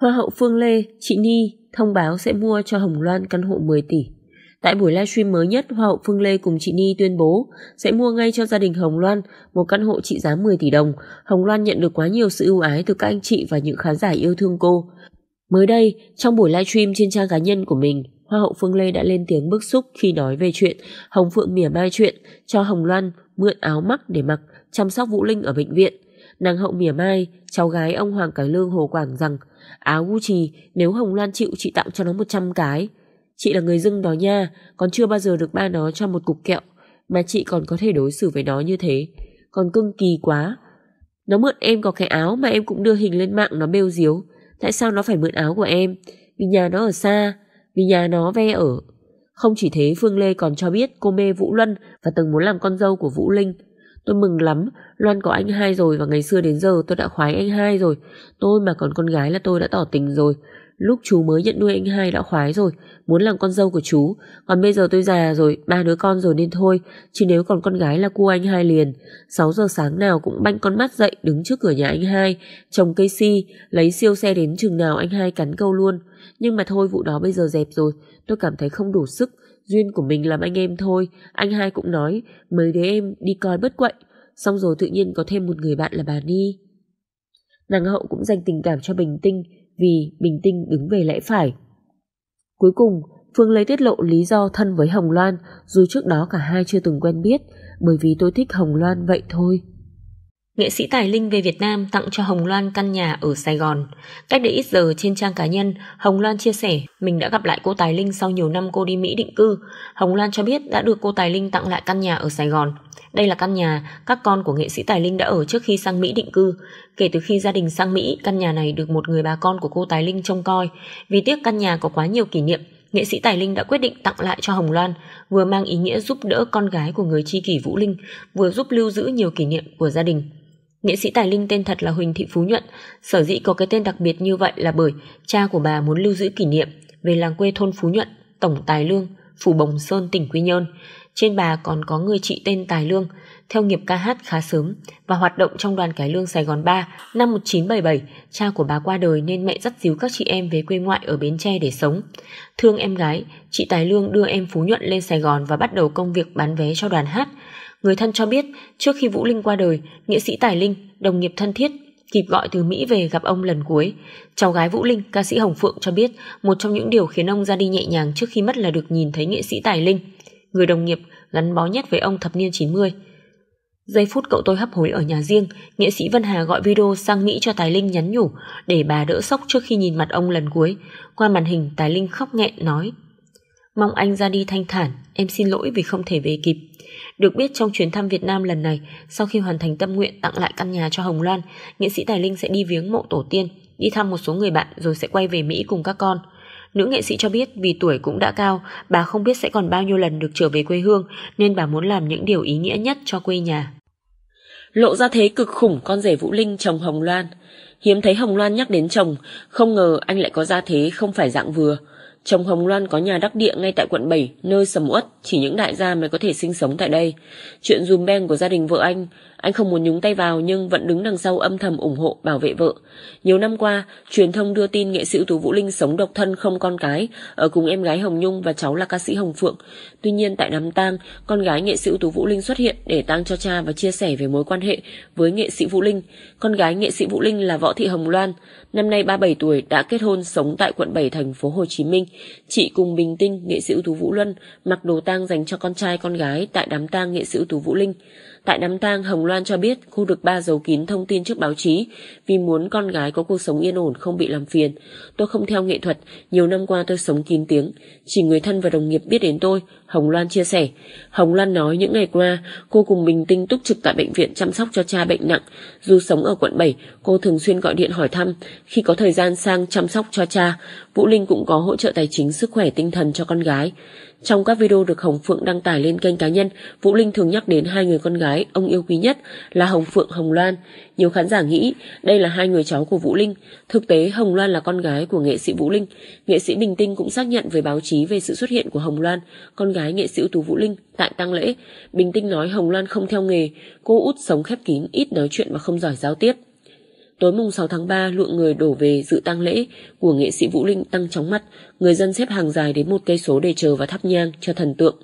Hoa hậu Phương Lê, chị Ni thông báo sẽ mua cho Hồng Loan căn hộ 10 tỷ. Tại buổi livestream mới nhất, Hoa hậu Phương Lê cùng chị Ni tuyên bố sẽ mua ngay cho gia đình Hồng Loan một căn hộ trị giá 10 tỷ đồng. Hồng Loan nhận được quá nhiều sự ưu ái từ các anh chị và những khán giả yêu thương cô. Mới đây, trong buổi livestream trên trang cá nhân của mình, Hoa hậu Phương Lê đã lên tiếng bức xúc khi nói về chuyện Hồng Phượng mỉa mai chuyện cho Hồng Loan mượn áo mắc để mặc chăm sóc Vũ Linh ở bệnh viện. Nàng hậu mỉa mai, cháu gái ông Hoàng Cải Lương Hồ Quảng rằng áo Gucci nếu Hồng Loan chịu chị tặng cho nó 100 cái. Chị là người dưng đó nha, còn chưa bao giờ được ba nó cho một cục kẹo mà chị còn có thể đối xử với nó như thế. Còn cưng kỳ quá. Nó mượn em có cái áo mà em cũng đưa hình lên mạng nó bêu diếu. Tại sao nó phải mượn áo của em? Vì nhà nó ở xa, vì nhà nó ve ở. Không chỉ thế Phương Lê còn cho biết cô mê Vũ Luân và từng muốn làm con dâu của Vũ Linh. Tôi mừng lắm, Loan có anh hai rồi và ngày xưa đến giờ tôi đã khoái anh hai rồi. Tôi mà còn con gái là tôi đã tỏ tình rồi. Lúc chú mới nhận nuôi anh hai đã khoái rồi, muốn làm con dâu của chú. Còn bây giờ tôi già rồi, ba đứa con rồi nên thôi. Chứ nếu còn con gái là cua anh hai liền. 6 giờ sáng nào cũng banh con mắt dậy đứng trước cửa nhà anh hai, trồng cây si, lấy siêu xe đến chừng nào anh hai cắn câu luôn. Nhưng mà thôi vụ đó bây giờ dẹp rồi, tôi cảm thấy không đủ sức. Duyên của mình làm anh em thôi, anh hai cũng nói, mấy đứa em đi coi bất quậy. Xong rồi tự nhiên có thêm một người bạn là bà Ni. Nàng hậu cũng dành tình cảm cho Bình Tinh vì Bình Tinh đứng về lẽ phải. Cuối cùng, Phương lấy tiết lộ lý do thân với Hồng Loan dù trước đó cả hai chưa từng quen biết bởi vì tôi thích Hồng Loan vậy thôi. Nghệ sĩ Tài Linh về Việt Nam tặng cho Hồng Loan căn nhà ở Sài Gòn. Cách đây ít giờ trên trang cá nhân, Hồng Loan chia sẻ mình đã gặp lại cô Tài Linh sau nhiều năm cô đi Mỹ định cư. Hồng Loan cho biết đã được cô Tài Linh tặng lại căn nhà ở Sài Gòn. Đây là căn nhà các con của nghệ sĩ Tài Linh đã ở trước khi sang Mỹ định cư. Kể từ khi gia đình sang Mỹ, căn nhà này được một người bà con của cô Tài Linh trông coi. Vì tiếc căn nhà có quá nhiều kỷ niệm, nghệ sĩ Tài Linh đã quyết định tặng lại cho Hồng Loan, vừa mang ý nghĩa giúp đỡ con gái của người tri kỷ Vũ Linh, vừa giúp lưu giữ nhiều kỷ niệm của gia đình. Nghệ sĩ Tài Linh tên thật là Huỳnh Thị Phú Nhuận, sở dĩ có cái tên đặc biệt như vậy là bởi cha của bà muốn lưu giữ kỷ niệm về làng quê thôn Phú Nhuận, tổng Tài Lương, phủ Bồng Sơn, tỉnh Quy Nhơn. Trên bà còn có người chị tên Tài Lương, theo nghiệp ca hát khá sớm và hoạt động trong đoàn cải lương Sài Gòn 3 năm 1977, cha của bà qua đời nên mẹ dắt díu các chị em về quê ngoại ở Bến Tre để sống. Thương em gái, chị Tài Lương đưa em Phú Nhuận lên Sài Gòn và bắt đầu công việc bán vé cho đoàn hát. Người thân cho biết, trước khi Vũ Linh qua đời, nghệ sĩ Tài Linh, đồng nghiệp thân thiết, kịp gọi từ Mỹ về gặp ông lần cuối. Cháu gái Vũ Linh, ca sĩ Hồng Phượng cho biết, một trong những điều khiến ông ra đi nhẹ nhàng trước khi mất là được nhìn thấy nghệ sĩ Tài Linh, người đồng nghiệp gắn bó nhất với ông thập niên 90. Giây phút cậu tôi hấp hối ở nhà riêng, nghệ sĩ Vân Hà gọi video sang Mỹ cho Tài Linh nhắn nhủ để bà đỡ sốc trước khi nhìn mặt ông lần cuối. Qua màn hình Tài Linh khóc nghẹn nói Mong anh ra đi thanh thản, em xin lỗi vì không thể về kịp. Được biết trong chuyến thăm Việt Nam lần này, sau khi hoàn thành tâm nguyện tặng lại căn nhà cho Hồng Loan, nghệ sĩ Tài Linh sẽ đi viếng mộ tổ tiên, đi thăm một số người bạn rồi sẽ quay về Mỹ cùng các con. Nữ nghệ sĩ cho biết vì tuổi cũng đã cao, bà không biết sẽ còn bao nhiêu lần được trở về quê hương nên bà muốn làm những điều ý nghĩa nhất cho quê nhà. Lộ ra thế cực khủng con rể Vũ Linh chồng Hồng Loan. Hiếm thấy Hồng Loan nhắc đến chồng, không ngờ anh lại có ra thế không phải dạng vừa. Chồng Hồng Loan có nhà đắc địa ngay tại quận 7, nơi sầm uất, chỉ những đại gia mới có thể sinh sống tại đây. Chuyện dùm beng của gia đình vợ anh, anh không muốn nhúng tay vào nhưng vẫn đứng đằng sau âm thầm ủng hộ bảo vệ vợ. Nhiều năm qua, truyền thông đưa tin nghệ sĩ ưu tú Vũ Linh sống độc thân không con cái, ở cùng em gái Hồng Nhung và cháu là ca sĩ Hồng Phượng. Tuy nhiên tại đám tang, con gái nghệ sĩ ưu tú Vũ Linh xuất hiện để tang cho cha và chia sẻ về mối quan hệ với nghệ sĩ Vũ Linh. Con gái nghệ sĩ Vũ Linh là Võ Thị Hồng Loan, năm nay 37 tuổi đã kết hôn sống tại quận 7 thành phố Hồ Chí Minh. Chị cùng Bình Tinh, nghệ sĩ ưu tú Vũ Luân mặc đồ tang dành cho con trai con gái tại đám tang nghệ sĩ ưu tú Vũ Linh. Tại đám tang, Hồng Loan cho biết cô được ba giấu kín thông tin trước báo chí vì muốn con gái có cuộc sống yên ổn không bị làm phiền. Tôi không theo nghệ thuật, nhiều năm qua tôi sống kín tiếng, chỉ người thân và đồng nghiệp biết đến tôi, Hồng Loan chia sẻ. Hồng Loan nói những ngày qua, cô cùng Bình Tinh túc trực tại bệnh viện chăm sóc cho cha bệnh nặng. Dù sống ở quận 7, cô thường xuyên gọi điện hỏi thăm, khi có thời gian sang chăm sóc cho cha, Vũ Linh cũng có hỗ trợ tài chính sức khỏe tinh thần cho con gái. Trong các video được Hồng Phượng đăng tải lên kênh cá nhân, Vũ Linh thường nhắc đến hai người con gái ông yêu quý nhất là Hồng Phượng Hồng Loan. Nhiều khán giả nghĩ đây là hai người cháu của Vũ Linh. Thực tế Hồng Loan là con gái của nghệ sĩ Vũ Linh. Nghệ sĩ Bình Tinh cũng xác nhận với báo chí về sự xuất hiện của Hồng Loan, con gái gái nghệ sĩ ưu tú Vũ Linh tại tang lễ. Bình Tinh nói Hồng Loan không theo nghề, cô út sống khép kín, ít nói chuyện và không giỏi giao tiếp. Tối mùng 6 tháng 3, lượng người đổ về dự tang lễ của nghệ sĩ Vũ Linh tăng chóng mặt, người dân xếp hàng dài đến một cây số để chờ và thắp nhang cho thần tượng.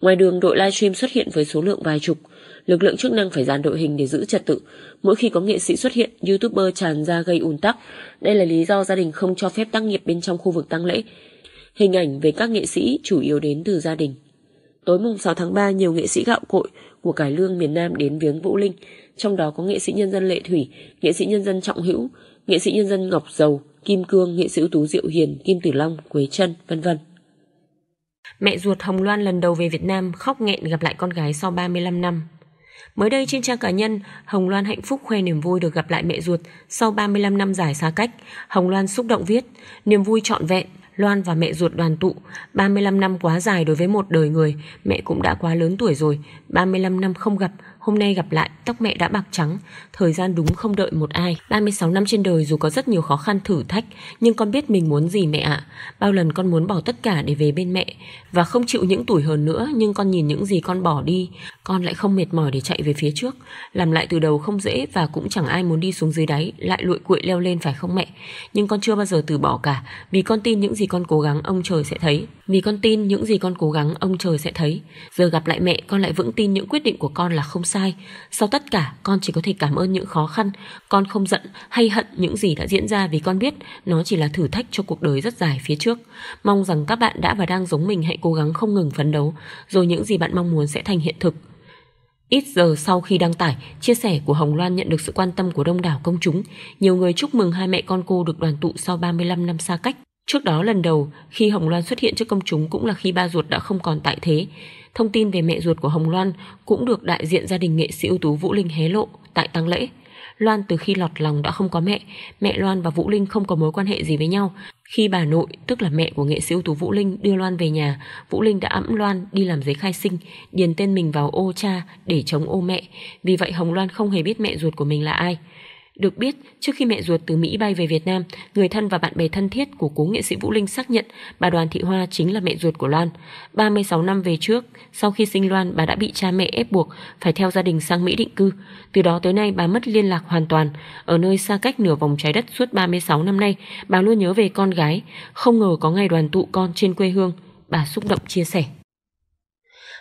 Ngoài đường, đội livestream xuất hiện với số lượng vài chục. Lực lượng chức năng phải dàn đội hình để giữ trật tự. Mỗi khi có nghệ sĩ xuất hiện, YouTuber tràn ra gây ùn tắc. Đây là lý do gia đình không cho phép tăng nghiệp bên trong khu vực tang lễ. Hình ảnh về các nghệ sĩ chủ yếu đến từ gia đình. Tối mùng 6 tháng 3, nhiều nghệ sĩ gạo cội của cải lương miền Nam đến viếng Vũ Linh, trong đó có nghệ sĩ nhân dân Lệ Thủy, nghệ sĩ nhân dân Trọng Hữu, nghệ sĩ nhân dân Ngọc Dầu, Kim Cương, nghệ sĩ ưu tú Diệu Hiền, Kim Tử Long, Quế Trân, vân vân. Mẹ ruột Hồng Loan lần đầu về Việt Nam khóc nghẹn gặp lại con gái sau 35 năm. Mới đây trên trang cá nhân, Hồng Loan hạnh phúc khoe niềm vui được gặp lại mẹ ruột sau 35 năm dài xa cách. Hồng Loan xúc động viết, niềm vui trọn vẹn, Loan và mẹ ruột đoàn tụ, 35 năm quá dài đối với một đời người, mẹ cũng đã quá lớn tuổi rồi, 35 năm không gặp, Hôm nay gặp lại, tóc mẹ đã bạc trắng, thời gian đúng không đợi một ai. 36 năm trên đời dù có rất nhiều khó khăn thử thách, nhưng con biết mình muốn gì mẹ ạ. Bao lần con muốn bỏ tất cả để về bên mẹ và không chịu những tuổi hờn nữa, nhưng con nhìn những gì con bỏ đi, con lại không mệt mỏi để chạy về phía trước. Làm lại từ đầu không dễ và cũng chẳng ai muốn đi xuống dưới đáy, lại lụi quậy leo lên phải không mẹ? Nhưng con chưa bao giờ từ bỏ cả, vì con tin những gì con cố gắng ông trời sẽ thấy. Vì con tin những gì con cố gắng ông trời sẽ thấy. Giờ gặp lại mẹ, con lại vững tin những quyết định của con là không sai. Sau tất cả, con chỉ có thể cảm ơn những khó khăn. Con không giận hay hận những gì đã diễn ra vì con biết nó chỉ là thử thách cho cuộc đời rất dài phía trước. Mong rằng các bạn đã và đang giống mình hãy cố gắng không ngừng phấn đấu, rồi những gì bạn mong muốn sẽ thành hiện thực. Ít giờ sau khi đăng tải, chia sẻ của Hồng Loan nhận được sự quan tâm của đông đảo công chúng. Nhiều người chúc mừng hai mẹ con cô được đoàn tụ sau 35 năm xa cách. Trước đó lần đầu khi Hồng Loan xuất hiện trước công chúng cũng là khi ba ruột đã không còn tại thế. Thông tin về mẹ ruột của Hồng Loan cũng được đại diện gia đình nghệ sĩ ưu tú Vũ Linh hé lộ tại tang lễ. Loan từ khi lọt lòng đã không có mẹ, mẹ Loan và Vũ Linh không có mối quan hệ gì với nhau. Khi bà nội, tức là mẹ của nghệ sĩ ưu tú Vũ Linh đưa Loan về nhà, Vũ Linh đã ẵm Loan đi làm giấy khai sinh, điền tên mình vào ô cha để chống ô mẹ. Vì vậy Hồng Loan không hề biết mẹ ruột của mình là ai. Được biết, trước khi mẹ ruột từ Mỹ bay về Việt Nam, người thân và bạn bè thân thiết của cố nghệ sĩ Vũ Linh xác nhận bà Đoàn Thị Hoa chính là mẹ ruột của Loan. 36 năm về trước, sau khi sinh Loan, bà đã bị cha mẹ ép buộc phải theo gia đình sang Mỹ định cư. Từ đó tới nay bà mất liên lạc hoàn toàn. Ở nơi xa cách nửa vòng trái đất suốt 36 năm nay, bà luôn nhớ về con gái. Không ngờ có ngày đoàn tụ con trên quê hương. Bà xúc động chia sẻ.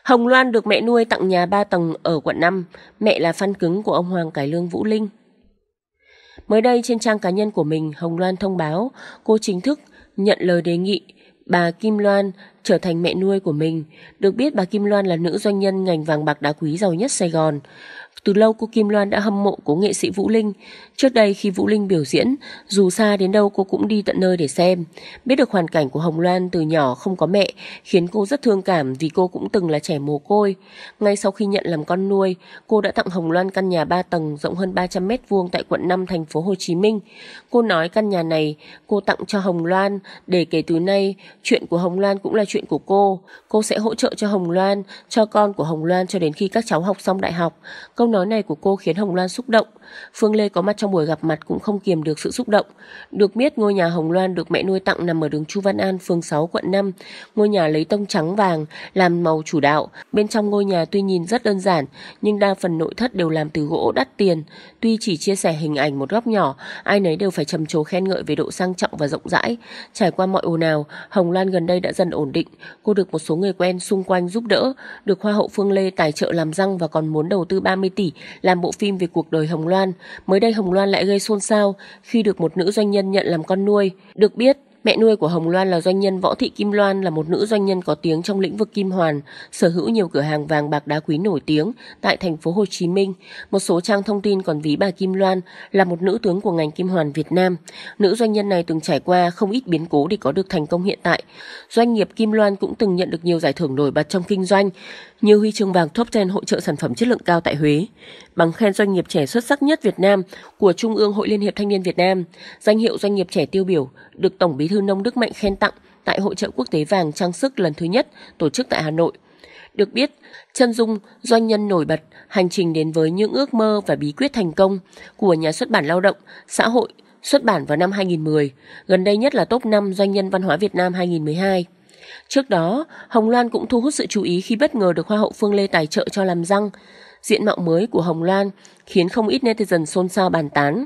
Hồng Loan được mẹ nuôi tặng nhà 3 tầng ở quận 5. Mẹ là fan cứng của ông Hoàng Cải Lương Vũ Linh. Mới đây trên trang cá nhân của mình, Hồng Loan thông báo cô chính thức nhận lời đề nghị bà Kim Loan trở thành mẹ nuôi của mình. Được biết bà Kim Loan là nữ doanh nhân ngành vàng bạc đá quý giàu nhất Sài Gòn. Từ lâu cô Kim Loan đã hâm mộ cố nghệ sĩ Vũ Linh. Trước đây khi Vũ Linh biểu diễn, dù xa đến đâu cô cũng đi tận nơi để xem. Biết được hoàn cảnh của Hồng Loan từ nhỏ không có mẹ, khiến cô rất thương cảm vì cô cũng từng là trẻ mồ côi. Ngay sau khi nhận làm con nuôi, cô đã tặng Hồng Loan căn nhà 3 tầng rộng hơn 300 mét vuông tại quận 5 thành phố Hồ Chí Minh. Cô nói căn nhà này cô tặng cho Hồng Loan để kể từ nay chuyện của Hồng Loan cũng là chuyện của cô. Cô sẽ hỗ trợ cho Hồng Loan, cho con của Hồng Loan cho đến khi các cháu học xong đại học. Câu nói này của cô khiến Hồng Loan xúc động. Phương Lê có mặt trong buổi gặp mặt cũng không kiềm được sự xúc động. Được biết ngôi nhà Hồng Loan được mẹ nuôi tặng nằm ở đường Chu Văn An, phường 6, quận 5. Ngôi nhà lấy tông trắng vàng làm màu chủ đạo. Bên trong ngôi nhà tuy nhìn rất đơn giản, nhưng đa phần nội thất đều làm từ gỗ đắt tiền. Tuy chỉ chia sẻ hình ảnh một góc nhỏ, ai nấy đều phải trầm trồ khen ngợi về độ sang trọng và rộng rãi. Trải qua mọi ồn ào, Hồng Loan gần đây đã dần ổn định. Cô được một số người quen xung quanh giúp đỡ, được Hoa hậu Phương Lê tài trợ làm răng và còn muốn đầu tư 30 tỷ làm bộ phim về cuộc đời Hồng Loan. Mới đây Hồng Loan lại gây xôn xao khi được một nữ doanh nhân nhận làm con nuôi. Được biết, Mẹ nuôi của Hồng Loan là doanh nhân Võ Thị Kim Loan là một nữ doanh nhân có tiếng trong lĩnh vực kim hoàn, sở hữu nhiều cửa hàng vàng bạc đá quý nổi tiếng tại thành phố Hồ Chí Minh. Một số trang thông tin còn ví bà Kim Loan là một nữ tướng của ngành kim hoàn Việt Nam. Nữ doanh nhân này từng trải qua không ít biến cố để có được thành công hiện tại. Doanh nghiệp Kim Loan cũng từng nhận được nhiều giải thưởng nổi bật trong kinh doanh, như huy chương vàng top 10 hỗ trợ sản phẩm chất lượng cao tại Huế, bằng khen doanh nghiệp trẻ xuất sắc nhất Việt Nam của Trung ương Hội Liên hiệp Thanh niên Việt Nam, danh hiệu doanh nghiệp trẻ tiêu biểu được Tổng Bí thư Nông Đức Mạnh khen tặng tại Hội trợ quốc tế vàng trang sức lần thứ nhất tổ chức tại Hà Nội. Được biết, chân dung doanh nhân nổi bật hành trình đến với những ước mơ và bí quyết thành công của nhà xuất bản lao động, xã hội xuất bản vào năm 2010, gần đây nhất là top 5 doanh nhân văn hóa Việt Nam 2012. Trước đó, Hồng Loan cũng thu hút sự chú ý khi bất ngờ được Hoa hậu Phương Lê tài trợ cho làm răng. Diện mạo mới của Hồng Loan khiến không ít netizen xôn xao bàn tán.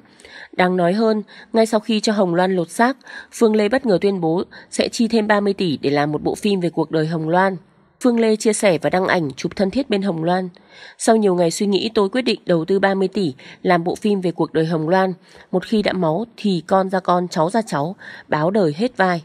Đáng nói hơn, ngay sau khi cho Hồng Loan lột xác, Phương Lê bất ngờ tuyên bố sẽ chi thêm 30 tỷ để làm một bộ phim về cuộc đời Hồng Loan. Phương Lê chia sẻ và đăng ảnh chụp thân thiết bên Hồng Loan. Sau nhiều ngày suy nghĩ tôi quyết định đầu tư 30 tỷ làm bộ phim về cuộc đời Hồng Loan. Một khi đã máu thì con ra con cháu ra cháu, báo đời hết vai.